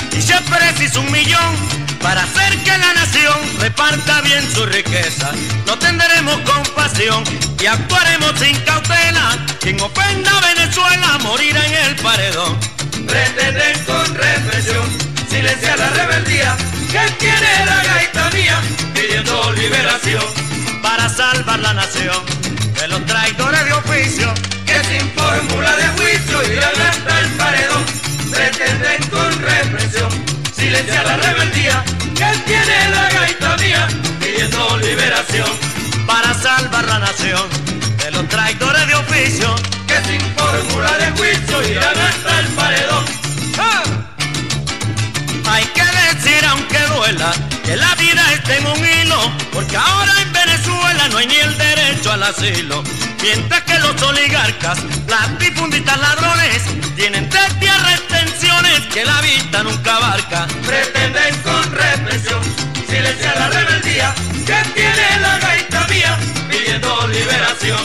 noche es preciso un millón para hacer que la nación reparta bien su riqueza. No tendremos compasión y actuaremos sin cautela. Quien ofenda a Venezuela morirá en el paredón. Pretenden con represión silenciar la rebeldía que tiene la gaita mía pidiendo liberación para salvar la nación de los traidores de oficio que sin fórmula de juicio irán hasta el paredón. Silenciar la rebeldía que tiene la gaita mía pidiendo liberación para salvar la nación de los traidores de oficio que sin fórmula de juicio irán hasta el paredón. ¡Ah! Hay que decir aunque duela que la vida está en un hilo, porque ahora en Venezuela no hay ni el derecho al asilo. Mientras que los oligarcas, latifundistas ladrones, tienen tres retenciones que nunca abarca. Pretenden con represión silenciar la rebeldía que tiene la gaita mía pidiendo liberación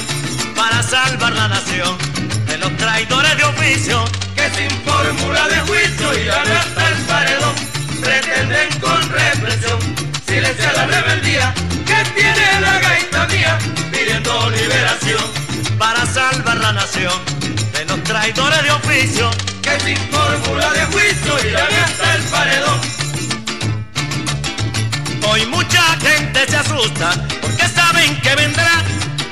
para salvar la nación de los traidores de oficio que sin fórmula de juicio irán hasta el paredón. Pretenden con represión silenciar la rebeldía que tiene la gaita mía pidiendo liberación para salvar la nación traidores de oficio que sin fórmula de juicio irán hasta el paredón. Hoy mucha gente se asusta porque saben que vendrá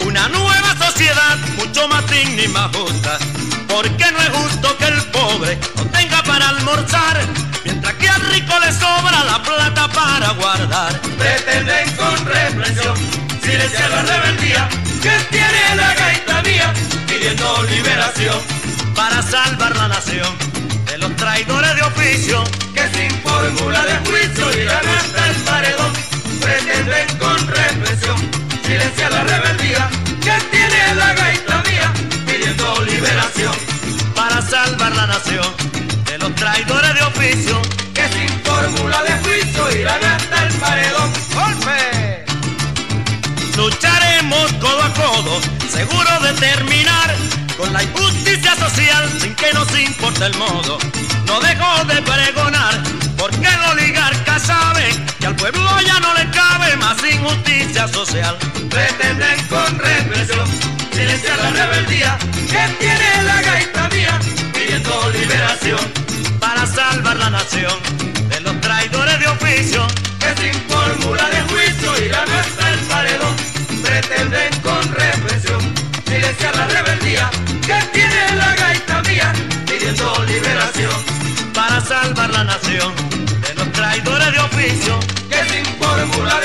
una nueva sociedad mucho más digna y más justa. Porque no es justo que el pobre no tenga para almorzar, mientras que al rico le sobra la plata para guardar. Pretenden con represión silenciar la rebeldía que tiene la gaita mía pidiendo liberación para salvar la nación de los traidores de oficio que sin fórmula de juicio irán hasta el paredón. Pretenden con represión silenciar la rebeldía que tiene la gaita mía pidiendo liberación para salvar la nación de los traidores de oficio que sin fórmula de juicio irán hasta el paredón. ¡Golpe! Lucharemos codo a codo, seguro de terminar con la injusticia social sin que nos importe el modo. No dejo de pregonar, porque el oligarca sabe que al pueblo ya no le cabe más injusticia social. Pretenden con represión silenciar la rebeldía que tiene la gaita mía pidiendo liberación para salvar la nación de los traidores de oficio que sin fórmula de juicio irán hasta el paredón. Pretenden con represión de los traidores de oficio que sin fórmula